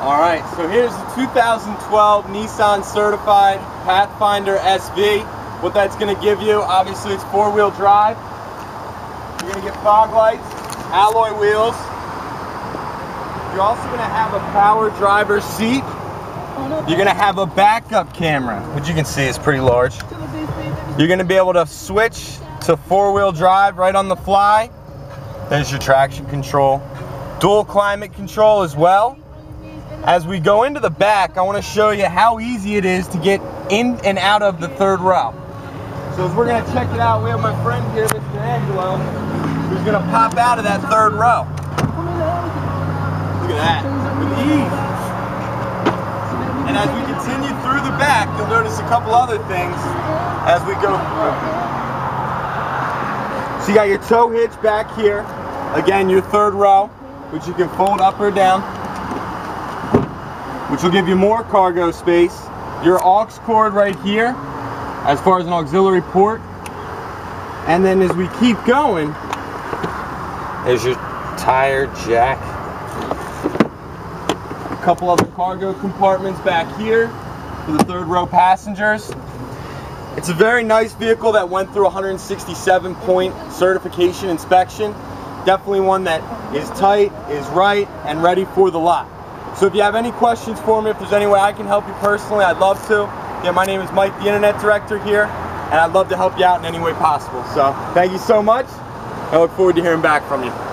All right, so here's the 2012 Nissan certified Pathfinder SV. What that's going to give you, obviously it's four-wheel drive. You're going to get fog lights, alloy wheels. You're also going to have a power driver seat. You're going to have a backup camera, which you can see is pretty large. You're going to be able to switch to four-wheel drive right on the fly. There's your traction control. Dual climate control as well. As we go into the back, I want to show you how easy it is to get in and out of the third row. So as we're going to check it out, we have my friend here, Mr. Angelo, who's going to pop out of that third row. Look at that, with ease. And as we continue through the back, you'll notice a couple other things as we go through. So you got your tow hitch back here. Again, your third row, which you can fold up or down which will give you more cargo space. Your aux cord right here, as far as an auxiliary port. And then as we keep going, there's your tire jack. A couple other cargo compartments back here for the third row passengers. It's a very nice vehicle that went through 167 point certification inspection. Definitely one that is tight, is right, and ready for the lot. So if you have any questions for me, if there's any way I can help you personally, I'd love to. Again, my name is Mike, the Internet Director here, and I'd love to help you out in any way possible. So thank you so much. I look forward to hearing back from you.